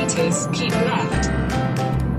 meters, keep left.